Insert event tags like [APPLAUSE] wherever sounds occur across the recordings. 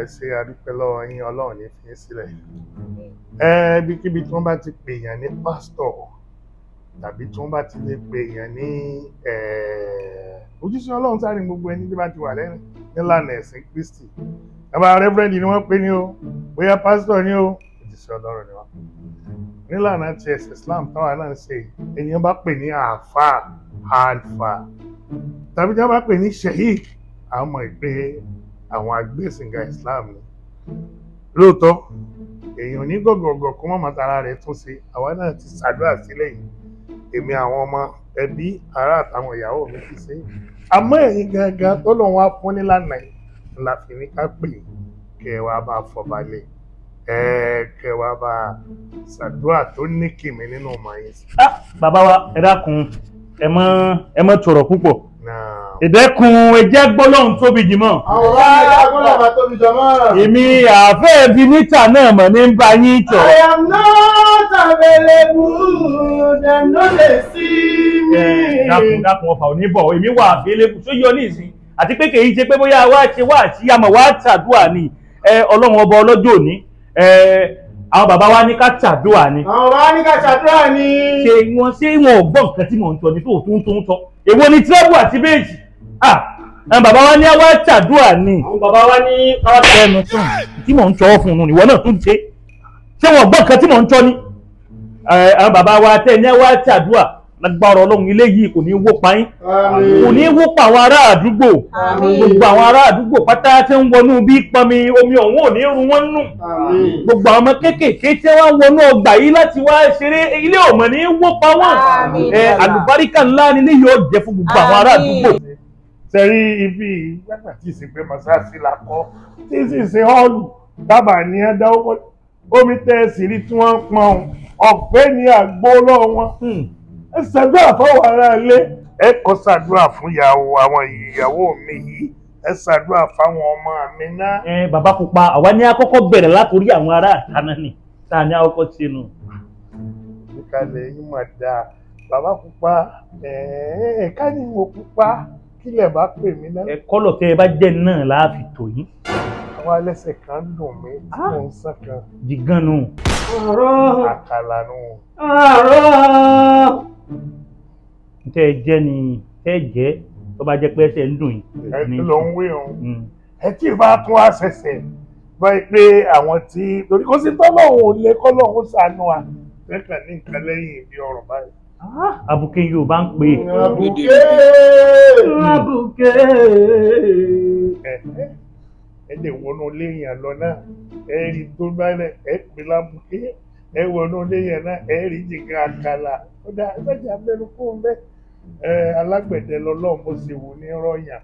ẹ ṣe adúpẹ́ lọ́wọ́ yín ọlọ́run ní fi sílẹ̀. Ẹ ibikíbi tí wọ́n bá ti pè yàn ní pásítọ̀ tàbí tí wọ́n bá ti lè pè yàn ní ojúṣe ọlọ́run sáré gbogbo ẹni tí bá ti wà lẹ́nu nílànà ẹ̀sìn Kristi. Bàbá rẹ́fúrẹ́ǹdì ni wọ́n pè ní o bóyá pásítọ̀ ni o ojúṣe ọlọ́run ni wọ́n. Nílànà ti ẹ̀sìn Islam táwa náà ń ṣe èèyàn bá pè ní àáfà àlfà tàbí tí wọ́n bá pè ní sheik àwọn mọ̀ pé àwọn agbésìnga Islam ni. Lóòótọ́ èèyàn ní gọ̀gọ̀gọ̀ kó mọ̀ mọ́tara rẹ̀ tún ṣe. Àwa náà ti ṣàdúrà sílẹ̀ yìí. Èmi àwọn ọmọ ẹbí ará àtàwọn ìyàwó mi ti ṣe. Àmọ́ ẹ̀yin gangan tó lòun wá fún nílànà yìí la fi ní ká pè kẹ wá bá fọbalẹ̀. Ẹ kẹ wá bá ṣàdúrà tó ní kìmí nínú ọmọ sí. Ah, bàbá wa ẹ dákun. Ẹ mọ ẹ mọ tọrọ púpọ̀. Náà ìdẹ́kun ẹjẹ́ gbọ́lọ́hún tóbi jùmọ̀. Àwọn ọ̀rọ̀ ayé agbọ́dọ̀ máa tóbi jọ mọ́. èmi àfẹ́ mítà náà mọ̀ ní bá yín tọ̀ I am not available, dem no dey see me. dákun dákun ọfà òní bọ̀. Èmi wà àfẹ́lẹ́kù tó yọ ní ìsìn? Àti pé kèyí ṣe pé bóyá wá ṣe wá àti àmọ̀ wá tàdúà ni. Ọlọ́run ọba ọlọ́jọ́ òní àwọn bàbá wa ní ká tàdúà ni. Àwọn ọ̀rọ̀ ní ká ṣàdúrà ni. ṣe wọn ṣé wọn ò gbọ́ nǹkan tí mò ń tọ́ ni? Tó tó ń tọ́ èwo ni tírẹ́bù àti béèjì àwọn bàbá wa ní àwa tàdúà ni. Àwọn bàbá wa ní káwá tẹ ẹnu tán tí mò ń tọ́ fún un ìwọ náà tún ṣe. Ṣé wọn gbọ́ nǹkan tí mò ń tọ́ ni? Àwọn bàbá wa tẹ ní àwa tàdúà lágbára ọlọ́run ilé yìí kò ní wó pa yín. Kò ní wó pa àwọn ará àdúgbò. Gbogbo àwọn ará àdúgbò pátá tí ń wọnú bí pọnmi omi ọ̀hún ò ní run wọ́n nù. Gbogbo àwọn ọmọ kéékèèké tí wọ́n wọnú ọgbà yìí láti wá ṣeré ilé ọmọ ní wó pa wọ́n. Àlùbáríkà ńlá nílé yóò jẹ fún gbogbo àwọn ará àdúgbò sẹ́rí ibi gbàgbà tí ìsìn pé mọ́sáàsì là kọ́? Tí sì ṣe họ́ọ̀lù dábàá ní ẹ dáwọ́ omi tẹ́ ẹ sì rí tí wọ́n ń pọn ọ̀fẹ́ ní àgbo lọ́wọ́ wọn. Ẹ ṣàdúrà fáwọn ará ilé ẹ kọ́ ṣàdúrà fún ìyàwó àwọn ìyàwó mi yìí. Ẹ ṣàdúrà fáwọn ọmọ mi náà. ẹ bàbá pupa àwa ní àkọ́kọ́ bẹ̀rẹ̀ látòrí àwọn ará àtàná ni. Tá a ní àkọ́kọ́ sínú. ìkàlẹ̀ yìí mà dáa. Bàbá pupa ẹ̀ẹ́dẹ̀ẹ́ká ni mo pupa kílẹ̀ bá pè mí náà. ẹ kọ́lọ̀ tẹ́ ẹ bá jẹ́ náà láàfin tò yín àwọn alẹ́sẹ̀ kan dùn mí tí mò ń sàn kan jìgàn nù. ọ̀rọ̀ àkàlà nù. ọ̀rọ̀. tẹ́ ẹ jẹ́ ni tẹ́ ẹ jẹ́ tó bá jẹ́ pé ẹsẹ̀ ń dùn yín. ẹ ló ń wé òun. Mm. ẹ tí ì bá tún wá ṣẹ̀ṣẹ̀ báyìí pé àwọn tí torí kó sí tọ́lọ́hún ò lè kọ́lọ́hún ṣàánú wa lẹ́kàn ní nǹkan lẹ́yìn ibi ọ̀rọ̀ báyìí. Ah, abuké yorùbá ń pè é. Àbùké. Àbùké. ẹ lè wọnú léèyàn lọ náà ẹ rí tó báyìí ẹ pè lábùké ẹ wọnú léèyàn náà ẹ rí jìgá àkàlà ó dá ẹ bẹ́ẹ̀ abẹ́nu fún bẹ́ẹ̀ ẹ alágbẹ̀dẹ lọ́lọ́run bó ṣe wù ní rọ́ọ̀yàn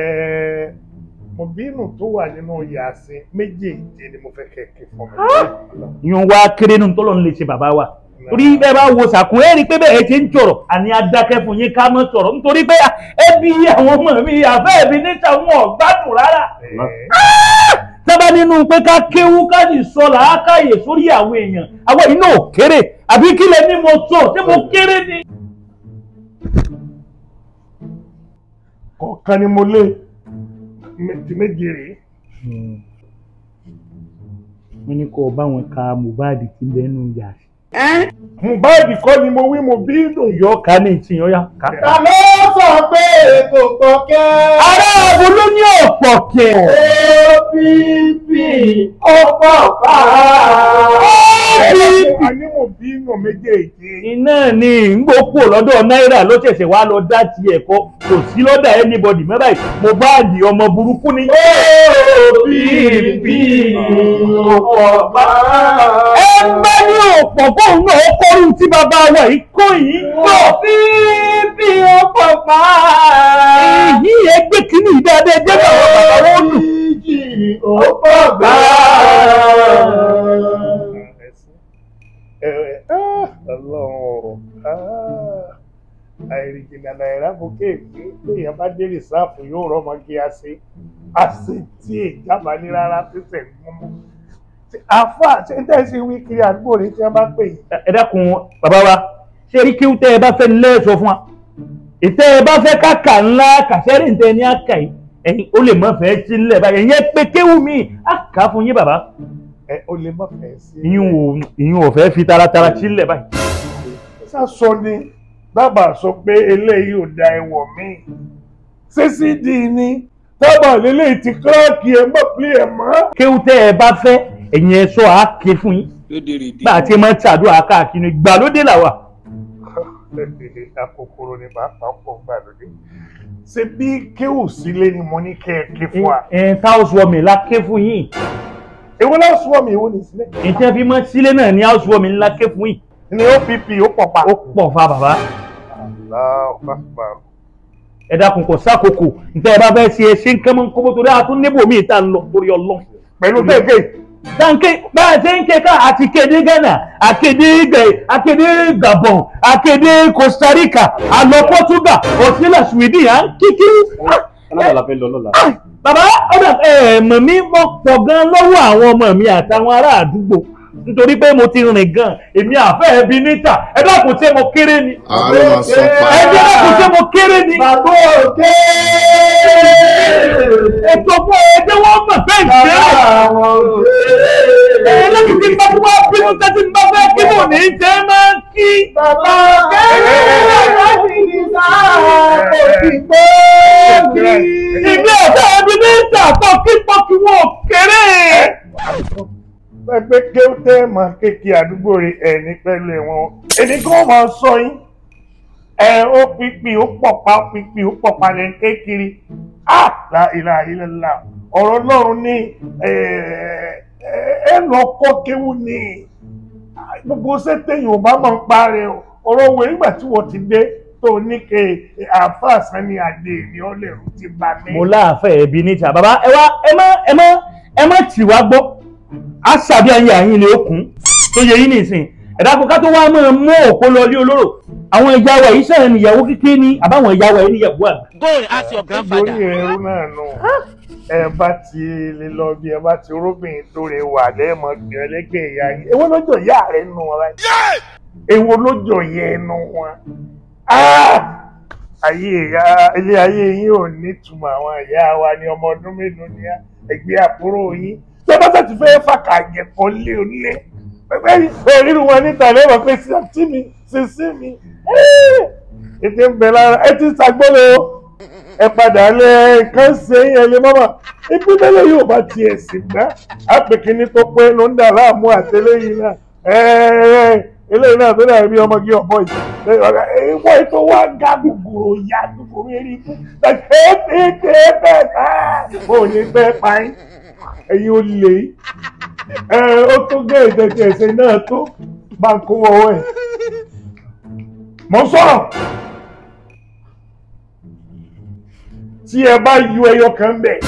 ẹ mọ̀bínú tó wà nínú yàsín méjèèjì ni mo fẹ́ kẹ̀kẹ́ fún mi. yun wá kéré tọ́lọ̀ ń lè ṣe bàbá wa torí bẹ́ẹ̀ bá wo sàkún ẹ̀ rí pé bẹ́ẹ̀ ti ń jọ̀rọ̀ àní adákẹ́ fún yín ká mọ́ sọ̀rọ̀. Nítorí pé ẹbí àwọn ọmọ mi àfẹ́ ẹbí níta wọn ò gbádùn rárá. Sábà nínú pé ká kéwú ká sì sọ làákàyè sórí àwọn èèyàn. Àwọn náà ò kéré. Àbí kí lẹ ní mo sọ? Ṣé mo kéré ni. kọ̀ọ̀kan ni mo lé. Ti méje rèé. wọ́n ní kó o bá wọn ka Mohbad ti lẹ́nu yà Mohbad kọ́ ni mo wí mo bí dùn yọ. ká ní ìtìyàn yá. Ta ló sọ pé kò pọ̀ kẹ́? ará àbò ló ní ọ̀pọ̀ kẹ̀. OPP ọ̀pọ̀ pa. a ní mo bí nù méjèèjì. iná ni ngbòpò lọ́dọ̀ náírà ló ṣẹ̀ṣẹ̀ wá lọ dá ti ẹ̀kọ́ kò sí lọ́dọ̀ anybody mẹ́bà yìí Mohbad ọmọ burúkú ni. OPP ọ̀pọ̀ pa. ẹ bá ní ọ̀pọ̀ fóun náà kọ́rù tí bàbá wa yìí kó yìí gbọ́. OPP ọ̀pọ̀ pa. èyí ẹgbẹ́ kìíní ìdáadé jẹ́ bàbá bàbá wọn lù. ọ̀pọ̀ gbà. Ọlọ́run àìrìnjìnà náírà bó kéèké téèyàn bá dé rìsáàfù yóò rọmọ kí a ṣe a ṣe tí ìjábá ní rárá tẹsẹ̀ mọ́mọ́. Àfa ṣe ń tẹ̀sí wíkiri àdúgbò ní tí wọ́n bá pè ẹ dákun bàbá wa ṣé rí kí tẹ́ ẹ bá fẹ́ lẹ́ẹ̀sọ fún wa? Ìtẹ́ ẹ bá fẹ́ káka ńlá kàṣẹ́rì ń tẹ ní àkà yìí ẹ̀yin ó lè mọ̀ fẹ́ sílẹ̀ báyìí. Ẹ̀yin ẹ pé kéwù mi á kà á fún yín bàbá. Ẹ o lè má fẹ́ sí. ìyún ò fẹ́ fi taratara sílẹ̀ báyìí. sásọ ni? Dábàá sọ pé eléyìí ò da ẹwọ míì ccd ni? Dábàá lélẹ́yìí ti kíláàkì ẹ̀ mọ́ pé ẹ̀ mọ́. kéwù tẹ́ ẹ bá fẹ́ ẹ̀yin ẹ sọ àáké fún yín bá a ti máa ń ṣàdúrà káàkiri ìgbàlódé làwà. akokoro ni pàápàá pọ̀ gbàlódé ṣe bí kéwù sílé ni mo ní kẹ́ ẹ ké fún wa. ẹ̀ táwọ̀sì wọ̀mí la ké fún yín èwo náà sọ mi èwo ní sílẹ̀. ìtẹ́ fi mọ́ sílé náà ní house warming ńlá ké fún yín ni opp ó pọ̀ pa. ó pọ̀ fa bàbá Allahu Akbar. ẹ dákun kò sákòókò níta ẹ bá fẹ́ ṣe é ṣe ń kẹ́mọ́ kókó torí àtún níbò míì tá a ń lọ torí ọlọ́run. pẹ̀lú tẹ̀gẹ̀ dáńké bá a ṣe ń ké ká àti kéde Ghana Gabon akéde Costa Rica àlọ́ Portugal Australia Sweden à ń kíkí. Bàbá ọ̀dà ẹ̀ẹ̀mọ̀ mi mọ̀ pọ̀ gan lọ́wọ́ àwọn ọmọ mi àtàwọn ará àdúgbò. Nítorí pé mo ti rìn gan èmi àfẹ́ ẹbí níta. Ẹ dákun tí mo kéré ni? Ẹ dákun tí mo kéré ni? Bàbá òkè. Ètò fún ẹ jẹ́ wọ́n mọ̀ bẹ́ẹ̀ jẹ́ ẹ lẹ́yìn tí bá wọ́n bínú tẹ́tí bá fẹ́ kí mò ní jẹ́ máa ń kí. Bàbá òkè. Láti ní sáà kò sì pé bí. ìbí ọ̀tá ẹbí níta pọ́kípọ́kí wọn ò kéré. pé kéwù tẹ́ máa kéèké àdúgbò rẹ̀ ẹ̀ ní pẹ̀lú ẹ̀wọ̀n ẹni kí wọ́n máa sọ yín ẹ̀ ó pípì ó pọ̀pá ó pípì ó pọ̀pá lẹ̀ kékeré ah la ilaha illallah. Ọ̀rọ̀ Ọlọ́run ní ẹ lọ kọ́ kéwù ní gbogbo sẹ́tẹ̀ Yorùbá máa ń parẹ́ ọ̀rọ̀ wo nígbà tí wọ́n ti dé tó ní ke àáfàá Sani Adé ní ọ̀lẹ́rù ti bá mi. mo láàfẹ́ ẹbí níta bàbá ẹ wá ẹ má ẹ má ẹ má tì wá gbọ́. Á ṣàbí ayé àyín ni ó kún. Tó yẹ yín nìsín ẹ̀dá kó ká tó wá máa mú òkú lọ lé olóró. Àwọn ìyá wa yìí sẹ́yìn níyàwó kékeré ni àbáwọn ìyá wa yìí níyàwó àgbà. Go and ask your grandfather. lórí ẹrú náà nù. Ẹ bá ti lè lọ bí ẹ bá ti róbìnrin tó rẹ wà lẹ́ẹ̀mọ gbìyànjú lẹ́gbẹ̀ẹ́ ìyá yìí èwo lójó ìyá rẹ nù wọn láì èwo lójó yẹ nù wọn? Ah! ayé ìyá ilé ayé yín ò ní túmọ̀ àwọn ìyá wa ní ọmọ ọdún mélòó ní ẹgbẹ́ àbúrò yín. Tí ẹ bá sá ti fẹ́ fàkà àjẹpọ̀ lé onílé pẹ́pẹ́ rírun wọn níta lẹ́wọ̀n pé sí mi sí sí mi ètè ń bẹ lára ẹ ti ṣàgbọ́lẹ̀ o ẹ padà lẹ nǹkan ṣe yẹn lé mọ́mọ́ ìpínlẹ̀ yóò bá tiẹ̀ sì gbá àpèkínní tó pé ló ń dà láàmú àtẹlẹ́yìn náà eléyìí náà tó dàbí ọmọge ọ̀bọ yìí ìwọ ètò wa ga gbogbo ya gbogbo eré ikú kéékèèké bẹ́ẹ̀ mo ò ní bẹ́ẹ̀ pa yín ẹ̀yin ò lè ẹ ó tó gé ìtẹ̀tẹ̀ ẹ̀sẹ̀ náà tó. Bá ń kó ọwọ́ ẹ̀. Mọ̀ ń sọ̀rọ̀. Tí ẹ bá yọ ẹyọ kan bẹ̀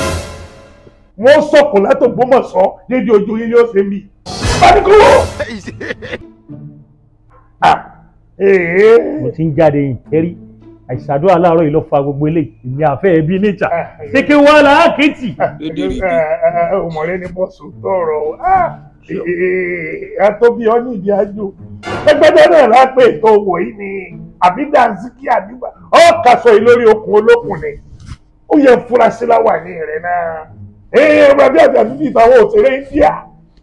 wọ́n sọ̀kò látògbómọ̀ṣọ́ dédé ojú yín yóò ṣe mí. Bá ní kó wọ́. [LAUGHS] Mo ti ń jáde yìí kẹ́rí àìsàdúrà láàárọ̀ yìí ló fa gbogbo eléyìí. Ìní àfẹ́ ẹbí níta ṣé kí wọ́n là á kéètì. ọmọlẹ́ ní bọ́sù tọrọ àtọ́bí ọ ní ìdí àjò ẹgbẹ́jọ́ náà lápẹ́ ètò òwò yìí ni àbí dànsíkì àdúgbà ọ kàṣọ yìí lórí okùn olókùn ni. Ó yẹ furasí láwà ní rẹ náà. Ee àti àtúntì ìtàwọn òṣèré India.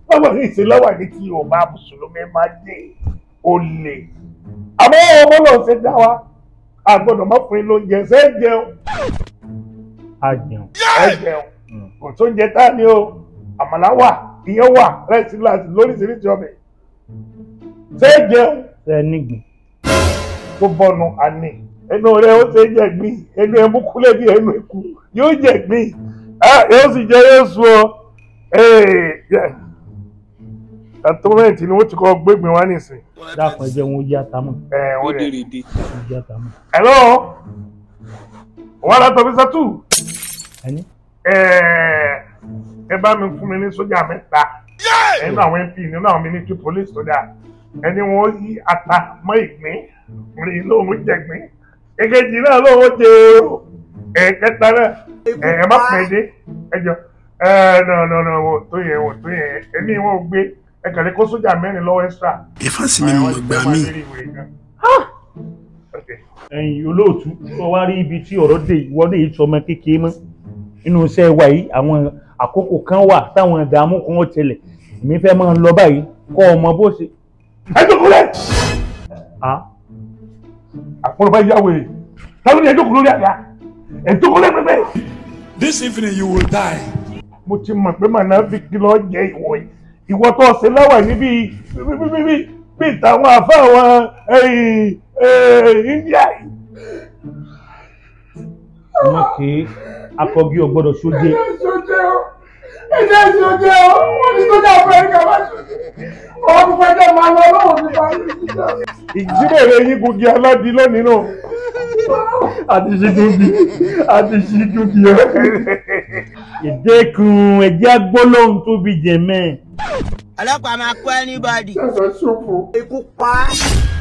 Báwo ní ìṣèláwà ní ti Yorùbá mùsùlùmí máa dé? Olè àmọ́ ọmọ náà ṣe dá wa àgbọ̀dọ̀ má fún yín lóúnjẹ ṣé jẹun? A jẹun. ẹ jẹun. Kò tó ń jẹ tá ni o. Àmàlà wà ìyẹn wà rẹ́sì láti lóríṣiríṣi ọbẹ̀. Ṣé jẹun? Ṣe é nígbìn. tó bọ́nu àní ẹnu rẹ ó ṣe jẹ gbìn ẹnu ẹ mú kúlẹ̀ bí ẹnu ẹkú yóò jẹ gbìn yóò sì jẹ yóò sùn ọ àtọ́mẹ̀tì ni wọ́n ti kọ́ gbégbìn wá nísìn. dákun ẹ jẹ́ wọn ó yá tamọ́ ẹ wọ́n yẹ. Rédèrèdè. ó yá tamọ́. hello? Wàhálà tọ́bí sátú ẹni. Ẹ bá mi fún mi ní sójà mẹ́ta. Ẹnu àwọn mp nínú àwọn military police sójà ẹni wọn yí ata mọ́ ìgbín. Rí lóhun jẹ̀gbín èkejì náà lóhun jẹ èrò ẹ̀kẹta náà. Ẹ ẹ má pẹ́ dé. Ẹ jọ. Ẹ nọ nọ nọ wò tó yẹ wò tó yẹ ẹni wọn gbé ẹ kó sójà mẹ́rin lọ́wọ́ extra. ìfàsí mi mọ̀ gbà mí. Okay. ẹ̀yin olóòtú tó wá rí ibi tí ọ̀rọ̀ dé ìwọ ní ìsọmọ kékeré mọ́ inú iṣẹ́ wa yìí àwọn àkókò kan wà táwọn ìdààmú kan ó tẹlẹ̀ èmi fẹ́ máa lọ báyìí kọ́ ọmọ bó ṣe. ẹ jókòó lẹ̀ Ah, àpọ̀lọpọ̀ bá yá wèrè táwọn ènìyàn jókòó lórí àga ẹ jókòó lẹ̀ pẹ́pẹ́. This evening you will die. mo ti mọ̀ pé màná fi kìlọ̀ jẹ ìwọ yìí ìwọ tó ṣe láwà níbi bí ìtàwọn àfa àwọn India yìí. ọmọ kì í akọgí ọgbọ́dọ̀ sóje ẹjẹ ìṣojú ọ wọn ní sójà amẹríkà bá ṣojú ọwọ́ pípẹ́ jẹ́ máa lọ lọ́wọ́ ní parí ìṣiṣẹ́. ìjíbèrè yín gògì aládìí lónìí náà. àti ṣídúgì àti ṣídúgì ọ. ìdẹ́kun ẹ̀jẹ̀ agbólóhùn tóbi jẹ̀mẹ́. Ọlọ́pàá máa kó anybody. ṣẹ̀ṣẹ̀ ṣòfò. ikú pa á.